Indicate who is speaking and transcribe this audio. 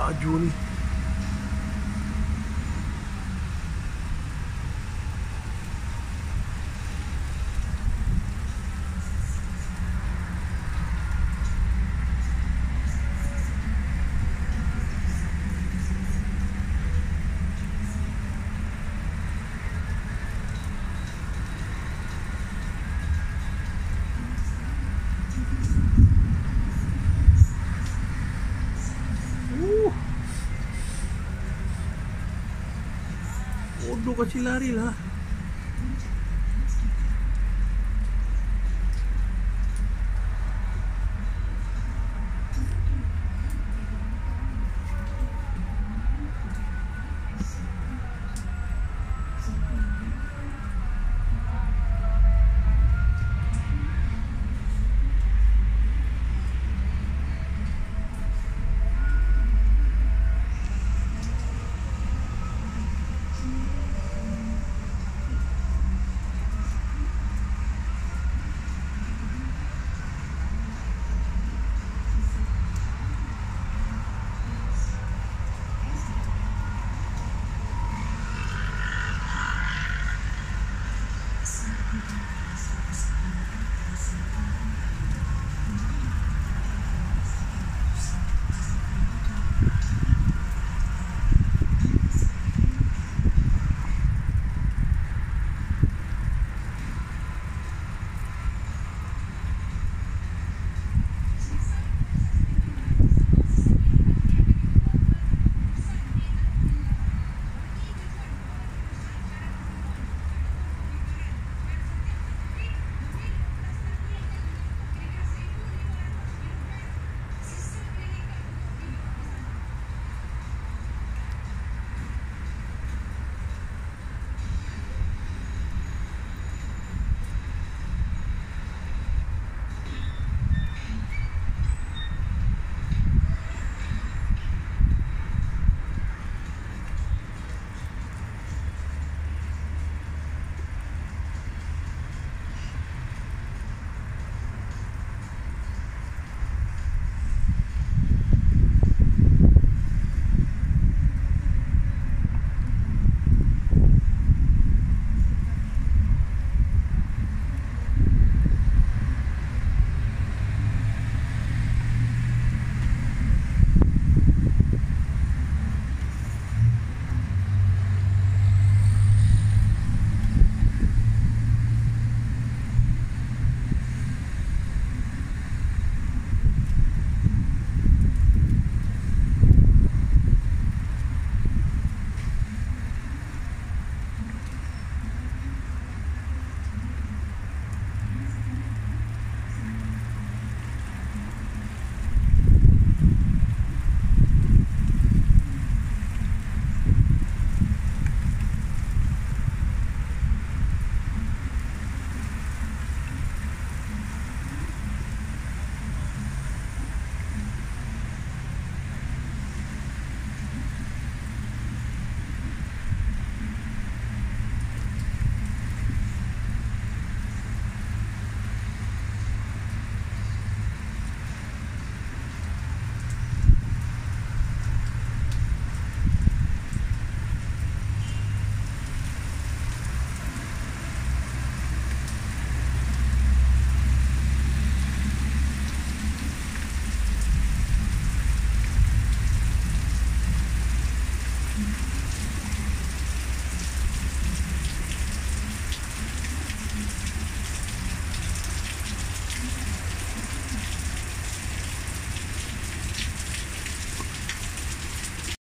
Speaker 1: God, Julie. Bodoh kecil lari lah